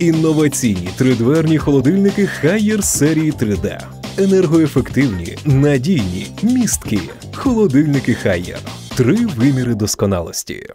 Інноваційні тридверні холодильники Haier серії 3D. Енергоефективні, надійні, місткі. Холодильники Haier. Три виміри досконалості.